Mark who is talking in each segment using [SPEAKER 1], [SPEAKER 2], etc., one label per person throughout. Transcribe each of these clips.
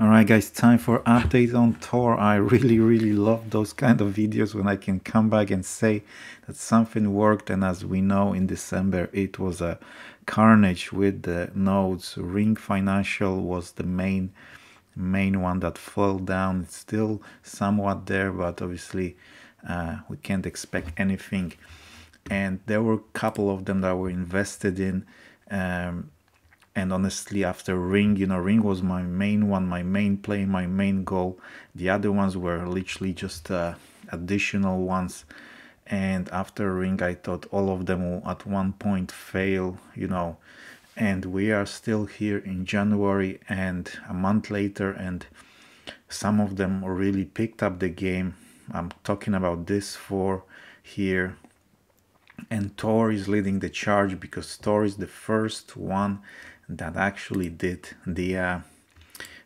[SPEAKER 1] Alright guys, time for update on Thor. I really really love those kind of videos when I can come back and say that something worked and as we know in December it was a carnage with the nodes. Ring Financial was the main main one that fell down. It's still somewhat there but obviously uh, we can't expect anything. And there were a couple of them that were invested in um, and honestly after ring you know ring was my main one my main play my main goal. The other ones were literally just uh, additional ones. And after ring i thought all of them will at one point fail you know. And we are still here in january and a month later and some of them really picked up the game. I'm talking about this four here. And Thor is leading the charge because Thor is the first one that actually did the uh,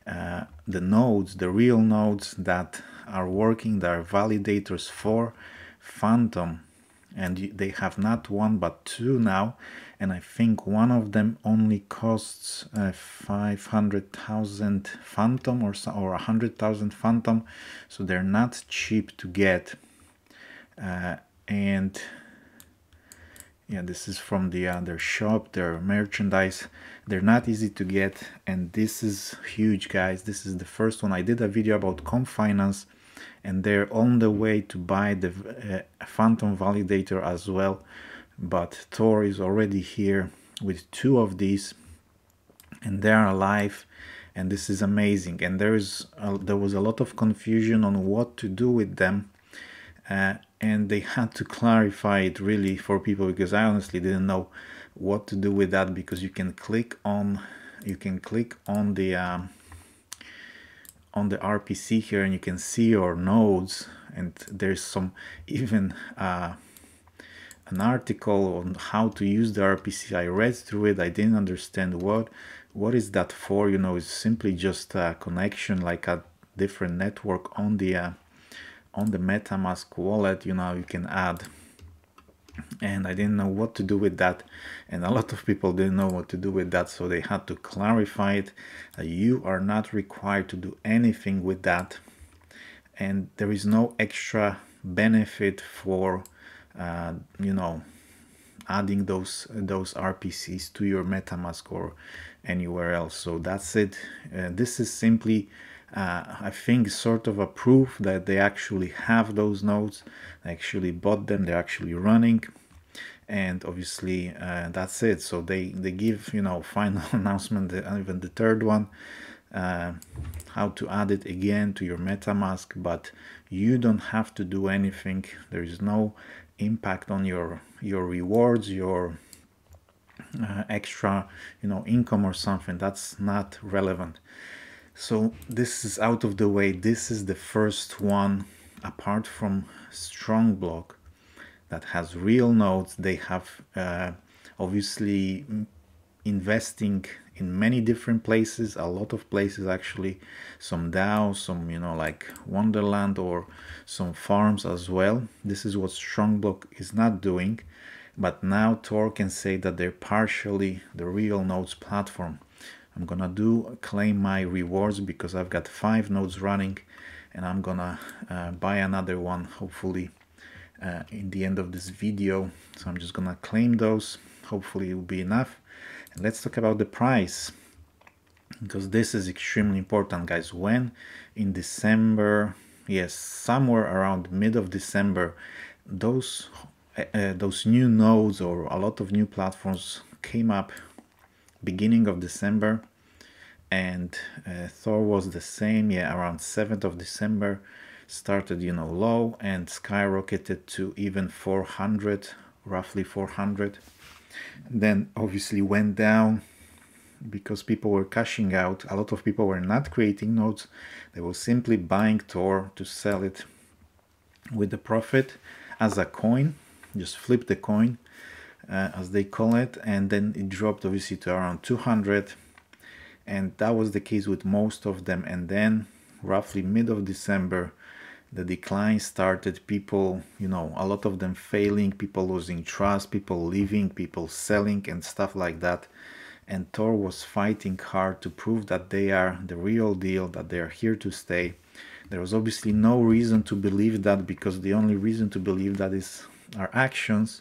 [SPEAKER 1] uh, the nodes, the real nodes that are working, that are validators for Fantom, and they have not one but two now, and I think one of them only costs uh, 500,000 Fantom or so, or 100,000 Fantom, so they're not cheap to get, uh, and yeah this is from the other shop. Their merchandise they're not easy to get and this is huge guys. This is the first one. I did a video about comp finance and they're on the way to buy the uh, Fantom validator as well but Thor is already here with two of these and they're alive and this is amazing. And there is a, there was a lot of confusion on what to do with them. Uh, and they had to clarify it really for people because I honestly didn't know what to do with that because you can click on you can click on the um, on the RPC here and you can see your nodes and there's some even uh, an article on how to use the RPC. I read through it. I didn't understand what what is that for. You know, it's simply just a connection like a different network on the uh, on the MetaMask wallet, you know, you can add. And I didn't know what to do with that. And a lot of people didn't know what to do with that. So they had to clarify it. Uh, you are not required to do anything with that. And there is no extra benefit for, uh, you know, adding those those RPCs to your MetaMask or anywhere else. So that's it. Uh, this is simply uh, I think sort of a proof that they actually have those nodes, they actually bought them, they're actually running, and obviously uh, that's it. So they they give you know final announcement, even the third one, uh, how to add it again to your MetaMask, but you don't have to do anything. There is no impact on your your rewards, your uh, extra you know income or something. That's not relevant. So this is out of the way. This is the first one apart from Strongblock that has real nodes. They have uh, obviously investing in many different places, a lot of places actually, some DAOs, some, you know, like Wonderland or some farms as well. This is what Strongblock is not doing. But now Thor can say that they're partially the real nodes platform. I'm gonna do claim my rewards because I've got five nodes running and I'm gonna uh, buy another one hopefully uh, in the end of this video. So I'm just gonna claim those. Hopefully it will be enough. And let's talk about the price because this is extremely important guys. When in December yes somewhere around mid of December those uh, uh those new nodes or a lot of new platforms came up beginning of December and uh, Thor was the same yeah around 7th of December started you know low and skyrocketed to even 400 roughly 400 then obviously went down because people were cashing out. A lot of people were not creating nodes. They were simply buying Thor to sell it with the profit as a coin. Just flip the coin uh, as they call it and then it dropped obviously to around 200 and that was the case with most of them. And then roughly mid of december the decline started. People you know a lot of them failing people losing trust people leaving people selling and stuff like that. And Thor was fighting hard to prove that they are the real deal, that they are here to stay. There was obviously no reason to believe that because the only reason to believe that is our actions,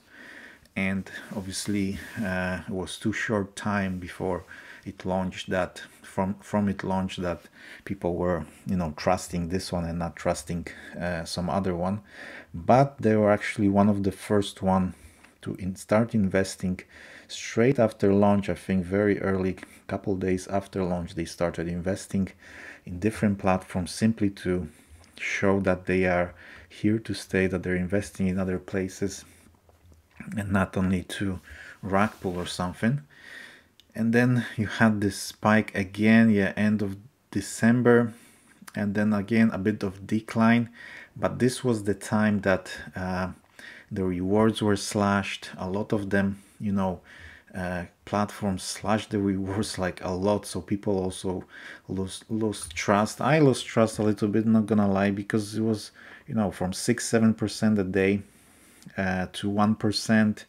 [SPEAKER 1] and obviously uh, it was too short time before it launched that from from it launched that people were you know trusting this one and not trusting uh, some other one. But they were actually one of the first one to in start investing straight after launch i think very early couple days after launch they started investing in different platforms simply to show that they are here to stay that they're investing in other places and not only to pull or something. And then you had this spike again yeah end of december and then again a bit of decline. But this was the time that uh, the rewards were slashed. A lot of them you know uh, platforms slashed the rewards like a lot. So people also lost lost trust. I lost trust a little bit not gonna lie because it was you know from six seven percent a day uh, to one percent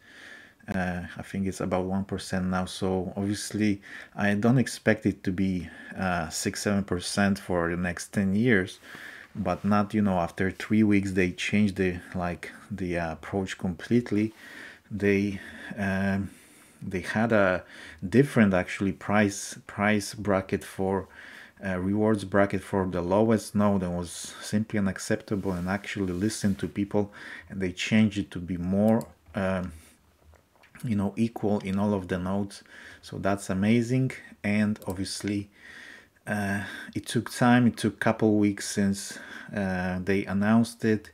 [SPEAKER 1] uh, I think it's about 1% now. So obviously I don't expect it to be uh, 6-7% for the next 10 years, but not, you know, after three weeks, they changed the, like the uh, approach completely. They, um, they had a different actually price, price bracket for uh, rewards bracket for the lowest node and was simply unacceptable and actually listened to people and they changed it to be more um, you know equal in all of the nodes. So that's amazing. And obviously uh, it took time. It took a couple weeks since uh, they announced it.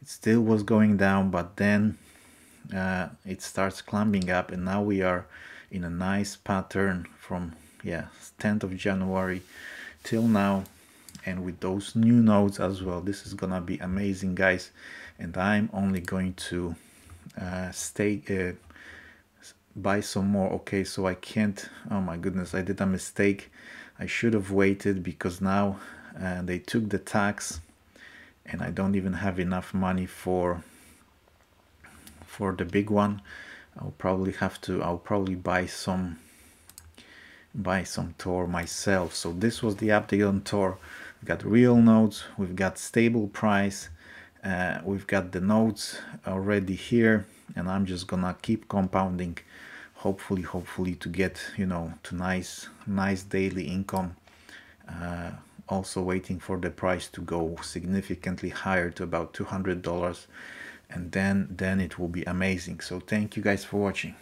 [SPEAKER 1] It still was going down but then uh, it starts climbing up and now we are in a nice pattern from yeah 10th of January till now and with those new nodes as well this is gonna be amazing guys. And I'm only going to uh, stay uh, buy some more okay? So I can't oh my goodness I did a mistake. I should have waited because now uh, they took the tax and I don't even have enough money for for the big one. I'll probably have to I'll probably buy some buy some Thor myself. So this was the update on Thor. We've got real nodes we've got stable price uh, we've got the nodes already here and I'm just gonna keep compounding hopefully hopefully to get you know to nice nice daily income uh, also waiting for the price to go significantly higher to about $200 and then then it will be amazing. So thank you guys for watching